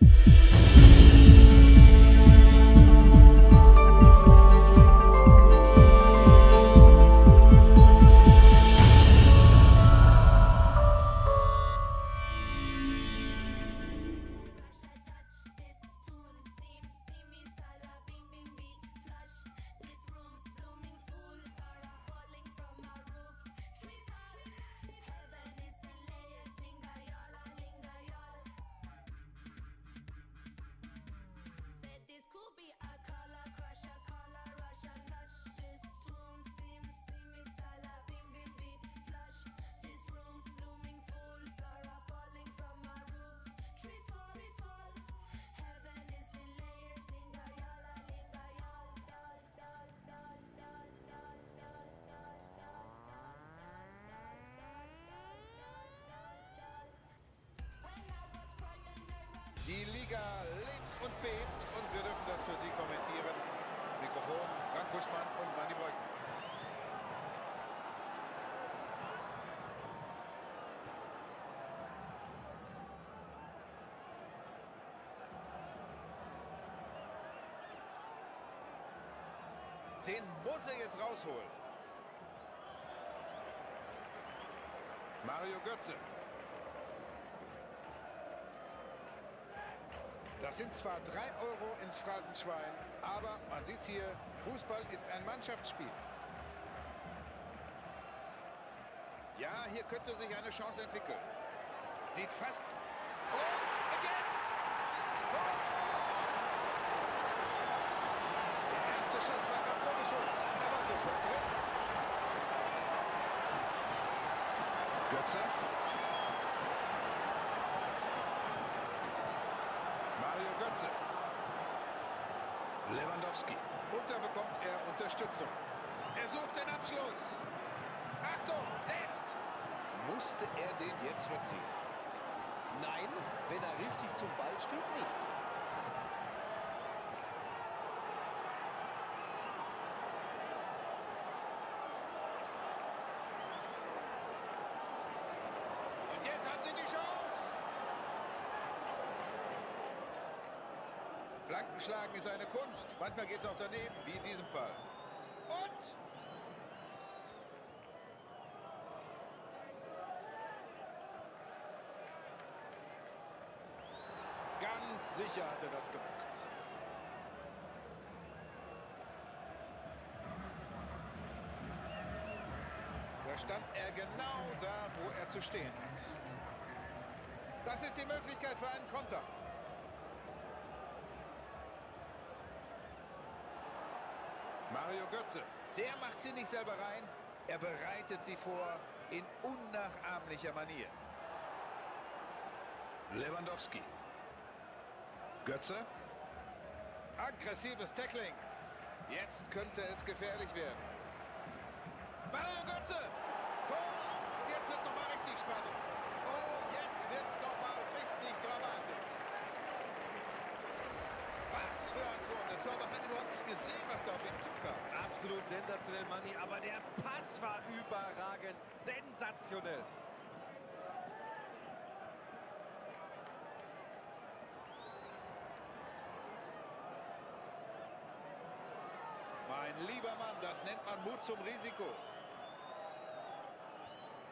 you bebt und wir dürfen das für Sie kommentieren. Mikrofon, Frank Buschmann und Manni Breuken. Den muss er jetzt rausholen. Mario Götze. Das sind zwar 3 Euro ins Phrasenschwein, aber man sieht hier, Fußball ist ein Mannschaftsspiel. Ja, hier könnte sich eine Chance entwickeln. Sieht fast... Und, jetzt! Der erste Schuss war kein Schuss. Er war sofort drin. Götze. Mario Götze. Lewandowski. Und da bekommt er Unterstützung. Er sucht den Abschluss. Achtung, jetzt! Musste er den jetzt verziehen? Nein, wenn er richtig zum Ball steht, nicht. Und jetzt haben sie die Chance. Flankenschlagen ist eine Kunst. Manchmal geht es auch daneben, wie in diesem Fall. Und ganz sicher hat er das gemacht. Da stand er genau da, wo er zu stehen hat. Das ist die Möglichkeit für einen Konter. Mario Götze, der macht sie nicht selber rein, er bereitet sie vor in unnachahmlicher Manier. Lewandowski. Götze. Aggressives Tackling. Jetzt könnte es gefährlich werden. Mario Götze. Tor. Jetzt wird es nochmal richtig spannend. Oh, jetzt wird es nochmal richtig dramatisch. Was für ein Tor. Der Torwart hat überhaupt nicht gesehen, was da auf ihn zukam. Absolut sensationell, Manni. Aber der Pass war überragend. Sensationell. Mein lieber Mann, das nennt man Mut zum Risiko.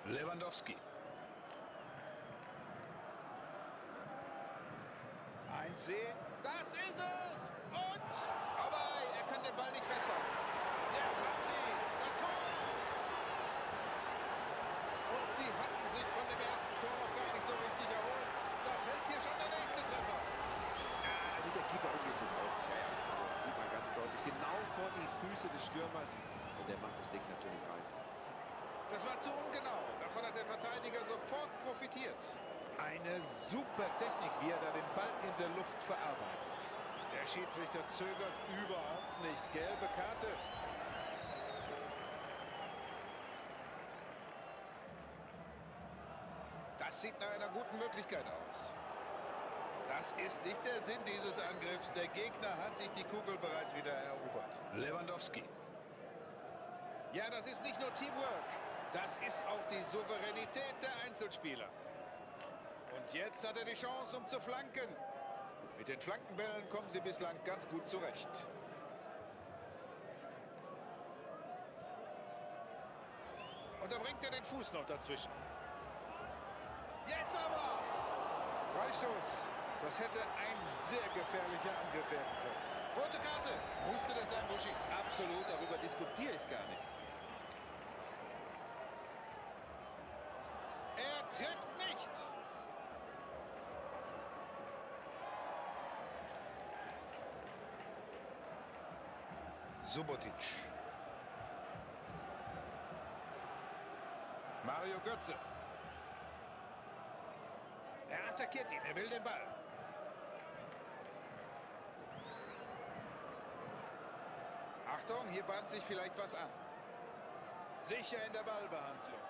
Lewandowski. Einsehen. Das ist es! Und vorbei. Er kann den Ball nicht festhalten. Jetzt haben sie es. Das Tor! Und sie hatten sich von dem ersten Tor noch gar nicht so richtig erholt. Da fällt hier schon der nächste Treffer. Ja, also der Keeper ungünstig aus. Ja, ja. Sieht man ganz deutlich. Genau vor die Füße des Stürmers. Und der macht das Ding natürlich rein. Das war zu ungenau. Davon hat der Verteidiger sofort profitiert. Eine super Technik, wie er da den Ball in der Luft verarbeitet. Der Schiedsrichter zögert überhaupt nicht. Gelbe Karte. Das sieht nach einer guten Möglichkeit aus. Das ist nicht der Sinn dieses Angriffs. Der Gegner hat sich die Kugel bereits wieder erobert. Lewandowski. Ja, das ist nicht nur Teamwork. Das ist auch die Souveränität der Einzelspieler. Und jetzt hat er die Chance, um zu flanken. Mit den Flankenbällen kommen sie bislang ganz gut zurecht. Und da bringt er den Fuß noch dazwischen. Jetzt aber! Freistoß. Das hätte ein sehr gefährlicher Angriff werden können. Rote Karte. Musste das sein, Buschi? Absolut, darüber diskutiere ich gar nicht. Er trifft nicht. Subotic. Mario Götze. Er attackiert ihn, er will den Ball. Achtung, hier bahnt sich vielleicht was an. Sicher in der Ballbehandlung.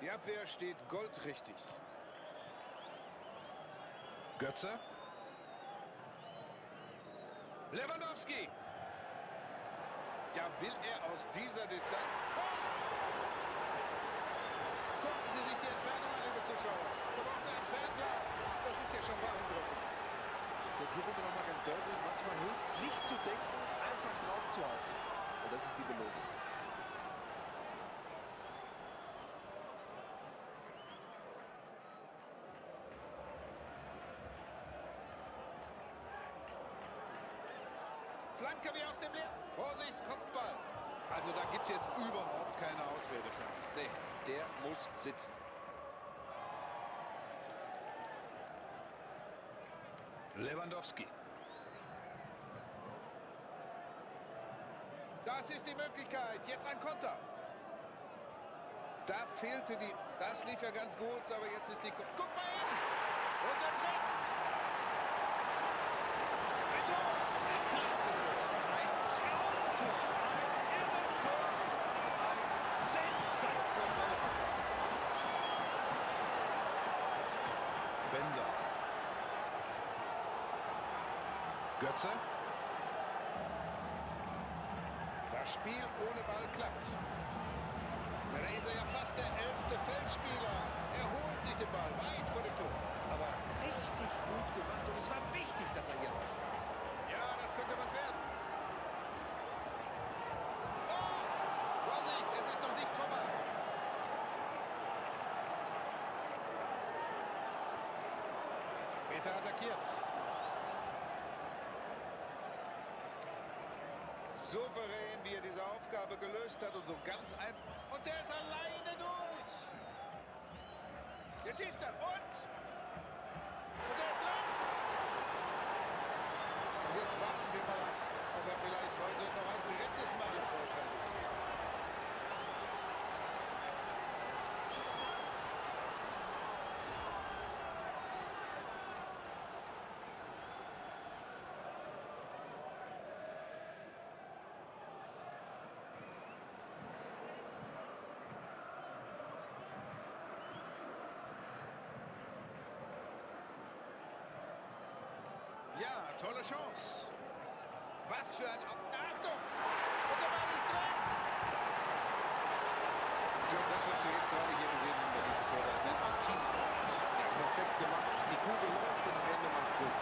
Die Abwehr steht goldrichtig. Götze. Lewandowski. Ja, will er aus dieser Distanz... Gucken Sie sich die Entfernung an, liebe Zuschauer. Da braucht er ein Fernglas. Das ist ja schon beeindruckend. Und hier wird noch mal ganz deutlich, manchmal hilft es nicht zu denken, einfach drauf zu halten. Und das ist die Belohnung. Wie aus dem Leer. Vorsicht, Kopfball. Also da gibt es jetzt überhaupt keine Ausrede für. Nee, der muss sitzen. Lewandowski. Das ist die Möglichkeit. Jetzt ein Konter. Da fehlte die... Das lief ja ganz gut, aber jetzt ist die... Guck mal hin! Und er trifft! Tor! Ein klasse Tor! Ein Traumtor! Ein irres Tor! Ein sensationelles Bender. Götze. Das Spiel ohne Ball klappt. Da ist ja fast der elfte Feldspieler. Er holt sich den Ball weit vor dem Tor. Aber richtig gut gemacht und es war wichtig, dass er hier rauskam. Ja, das könnte was werden. Oh! Vorsicht, es ist noch nicht vorbei. Peter attackiert. Souverän, wie er diese Aufgabe gelöst hat und so ganz einfach. Und der ist alleine durch. Jetzt schießt er und... Und der ist drin. Und jetzt warten wir mal, ob er vielleicht heute noch ein drittes Mal erfolgreich ist. Ja, tolle Chance. Was für ein... Achtung! Und der Ball ist drin! Ich glaube, das, was wir jetzt gerade hier gesehen haben bei diesem Tor, das nennt man. Ja, perfekt gemacht. Die Kugel läuft und am Ende macht's gut.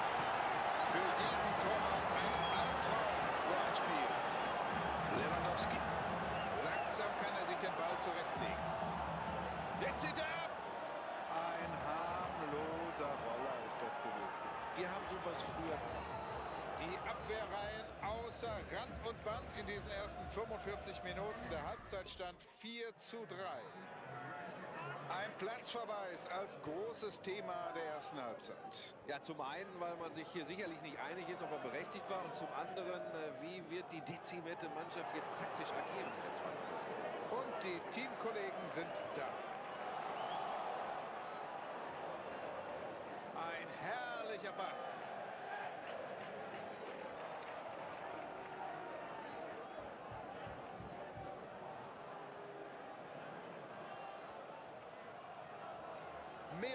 Für jeden Torwart ein Albtraum, so ein Spiel. Lewandowski. Langsam kann er sich den Ball zurechtlegen. Jetzt zieht er ab! Ein harmloser Roller ist das Wir haben sowas früher. Die Abwehrreihen außer Rand und Band in diesen ersten 45 Minuten. Der Halbzeitstand 4 zu 3. Ein Platzverweis als großes Thema der ersten Halbzeit. Ja, zum einen, weil man sich hier sicherlich nicht einig ist, ob er berechtigt war. Und zum anderen, äh, wie wird die dezimierte Mannschaft jetzt taktisch agieren in der zweiten Hälfte? Und die Teamkollegen sind da. Ein herrlicher Pass.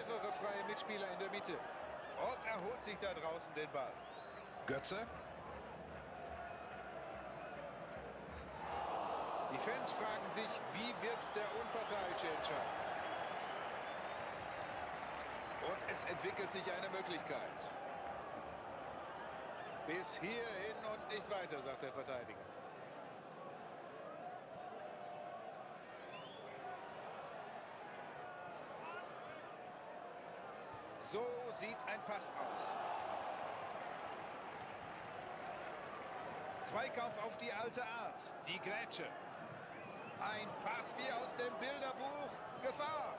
Mehrere freie Mitspieler in der Mitte. Und er holt sich da draußen den Ball. Götze. Die Fans fragen sich, wie wird der Unparteiische entscheiden? Und es entwickelt sich eine Möglichkeit. Bis hierhin und nicht weiter, sagt der Verteidiger. Sieht ein Pass aus. Zweikampf auf die alte Art. Die Grätsche. Ein Pass wie aus dem Bilderbuch. Gefahr.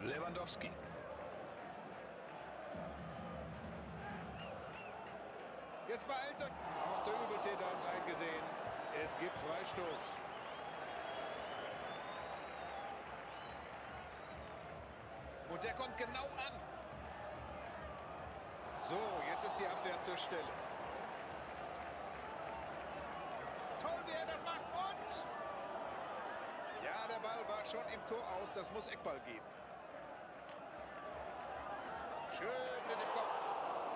Lewandowski. Jetzt beeilt er. Auch der Übeltäter hat es eingesehen. Es gibt Freistoß. Und der kommt genau an. So, jetzt ist die Abwehr zur Stelle. Toll, wie er das macht und... Ja, der Ball war schon im Tor aus. Das muss Eckball geben. Schön mit dem Kopf.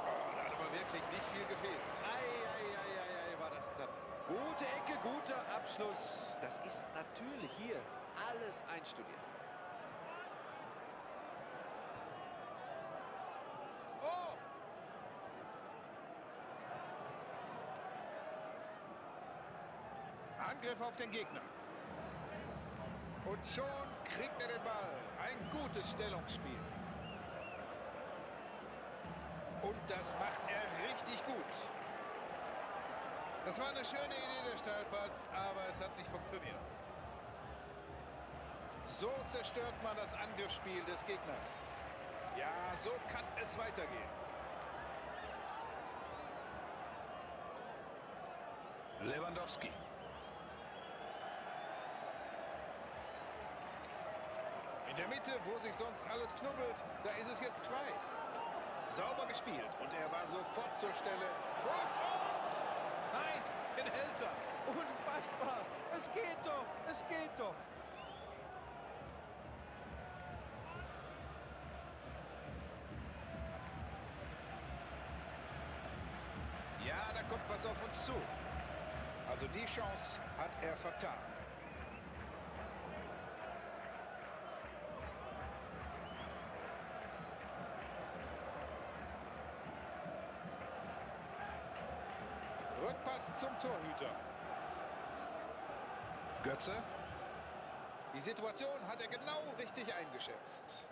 Oh, da hat aber wirklich nicht viel gefehlt. Eieieiei, war das knapp. Gute Ecke, guter Abschluss. Das ist natürlich hier alles einstudiert. Oh! Angriff auf den Gegner. Und schon kriegt er den Ball. Ein gutes Stellungsspiel. Und das macht er richtig gut. Das war eine schöne Idee, der Steilpass, aber es hat nicht funktioniert. So zerstört man das Angriffsspiel des Gegners. Ja, so kann es weitergehen. Lewandowski. In der Mitte, wo sich sonst alles knubbelt, da ist es jetzt frei. Sauber gespielt und er war sofort zur Stelle. Schuss und... Nein, den hält er. Unfassbar. Es geht doch. Es geht doch. Ja, da kommt was auf uns zu. Also die Chance hat er vertan. Rückpass zum Torhüter. Götze. Die Situation hat er genau richtig eingeschätzt.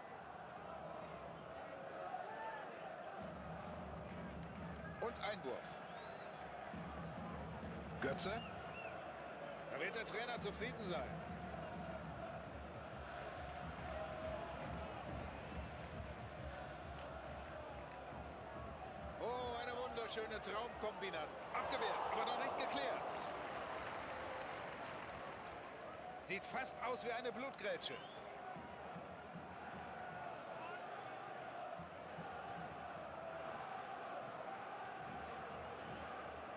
Und Einwurf. Götze. Da wird der Trainer zufrieden sein. Oh, eine wunderschöne Traumkombinat. Abgewehrt, aber noch nicht geklärt. Sieht fast aus wie eine Blutgrätsche.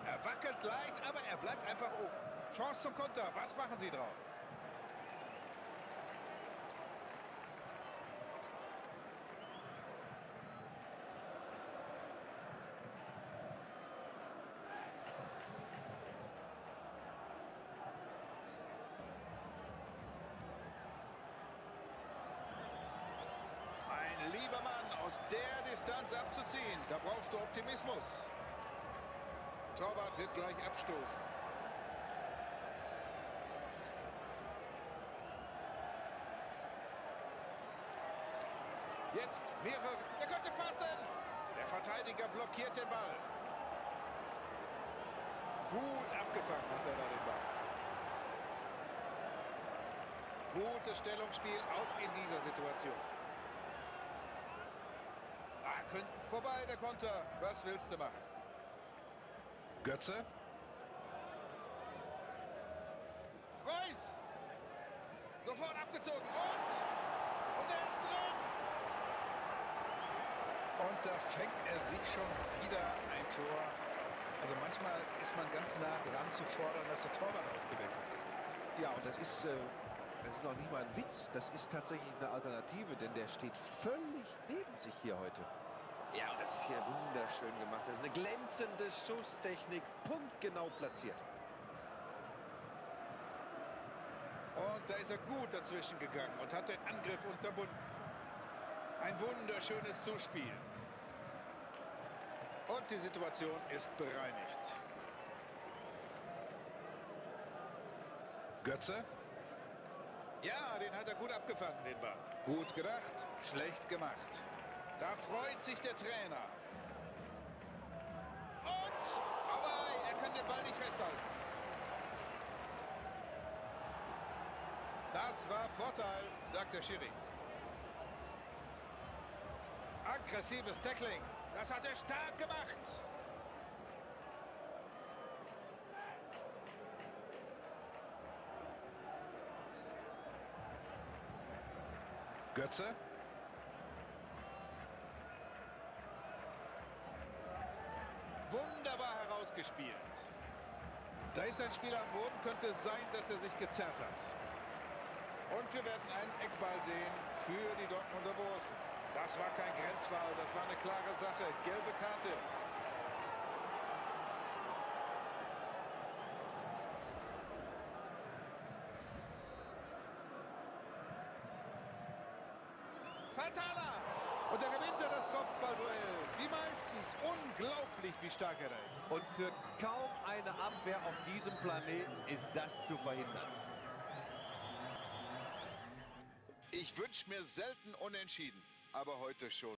Er wackelt leicht, aber er bleibt einfach oben. Chance zum Konter. Was machen sie draus? Ein lieber Mann, aus der Distanz abzuziehen. Da brauchst du Optimismus. Torwart wird gleich abstoßen. Jetzt mehrere. Der könnte passen. Der Verteidiger blockiert den Ball. Gut abgefangen hat er da den Ball. Gutes Stellungsspiel auch in dieser Situation. Ah, könnte vorbei der Konter. Was willst du machen? Götze. Reus. Sofort abgezogen. Und. Und er ist drin. Und da fängt er sich schon wieder ein Tor. Also manchmal ist man ganz nah dran zu fordern, dass der Torwart ausgewechselt wird. Ja, und das ist, äh, das ist noch nicht mal ein Witz. Das ist tatsächlich eine Alternative, denn der steht völlig neben sich hier heute. Ja, und das ist hier wunderschön gemacht. Das ist eine glänzende Schusstechnik, punktgenau platziert. Und da ist er gut dazwischen gegangen und hat den Angriff unterbunden. Ein wunderschönes Zuspiel. Und die Situation ist bereinigt. Götze. Ja, den hat er gut abgefangen, den Ball. Gut gedacht, schlecht gemacht. Da freut sich der Trainer. Und, aber er kann den Ball nicht festhalten. Das war Vorteil, sagt der Schiri. Aggressives Tackling. Das hat er stark gemacht. Götze. Herausgespielt. Da ist ein Spieler am Boden, könnte sein, dass er sich gezerrt hat. Und wir werden einen Eckball sehen für die Dortmunder Borussen. Das war kein Grenzfall, das war eine klare Sache. Gelbe Karte. Santana! Und er gewinnt er das Kopfballduell. Wie meistens. Unglaublich, wie stark er da ist. Und für kaum eine Abwehr auf diesem Planeten ist das zu verhindern. Ich wünsche mir selten unentschieden, aber heute schon.